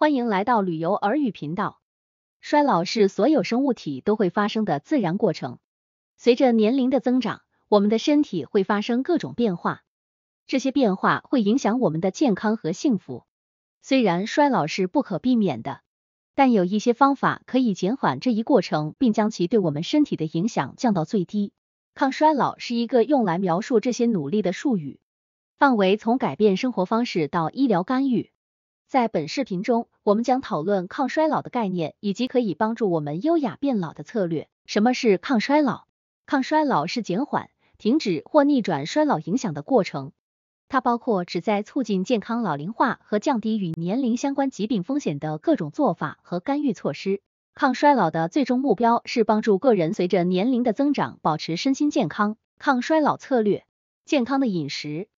欢迎来到旅游儿语频道。衰老是所有生物体都会发生的自然过程。随着年龄的增长，我们的身体会发生各种变化，这些变化会影响我们的健康和幸福。虽然衰老是不可避免的，但有一些方法可以减缓这一过程，并将其对我们身体的影响降到最低。抗衰老是一个用来描述这些努力的术语，范围从改变生活方式到医疗干预。在本视频中，我们将讨论抗衰老的概念，以及可以帮助我们优雅变老的策略。什么是抗衰老？抗衰老是减缓、停止或逆转衰老影响的过程。它包括旨在促进健康老龄化和降低与年龄相关疾病风险的各种做法和干预措施。抗衰老的最终目标是帮助个人随着年龄的增长保持身心健康。抗衰老策略：健康的饮食。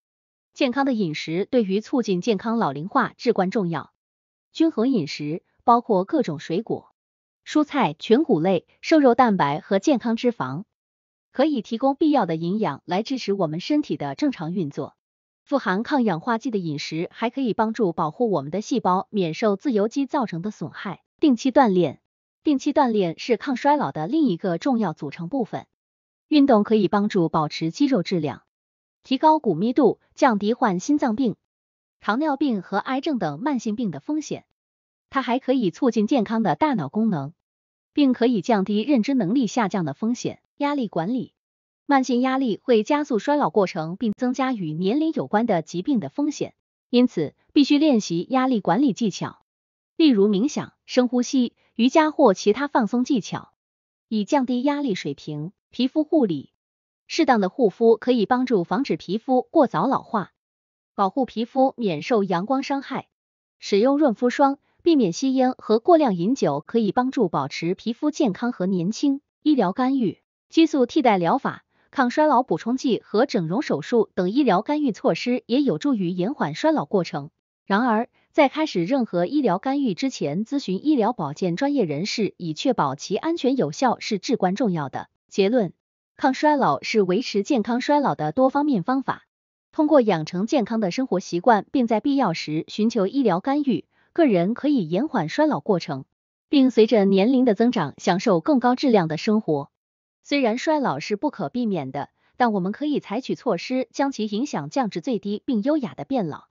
健康的饮食对于促进健康老龄化至关重要。均衡饮食包括各种水果、蔬菜、全谷类、瘦肉蛋白和健康脂肪，可以提供必要的营养来支持我们身体的正常运作。富含抗氧化剂的饮食还可以帮助保护我们的细胞免受自由基造成的损害。定期锻炼，定期锻炼是抗衰老的另一个重要组成部分。运动可以帮助保持肌肉质量。提高骨密度，降低患心脏病、糖尿病和癌症等慢性病的风险。它还可以促进健康的大脑功能，并可以降低认知能力下降的风险。压力管理，慢性压力会加速衰老过程，并增加与年龄有关的疾病的风险。因此，必须练习压力管理技巧，例如冥想、深呼吸、瑜伽或其他放松技巧，以降低压力水平。皮肤护理。适当的护肤可以帮助防止皮肤过早老化，保护皮肤免受阳光伤害。使用润肤霜，避免吸烟和过量饮酒，可以帮助保持皮肤健康和年轻。医疗干预、激素替代疗法、抗衰老补充剂和整容手术等医疗干预措施也有助于延缓衰老过程。然而，在开始任何医疗干预之前，咨询医疗保健专业人士，以确保其安全有效是至关重要的。结论。抗衰老是维持健康衰老的多方面方法。通过养成健康的生活习惯，并在必要时寻求医疗干预，个人可以延缓衰老过程，并随着年龄的增长享受更高质量的生活。虽然衰老是不可避免的，但我们可以采取措施将其影响降至最低，并优雅的变老。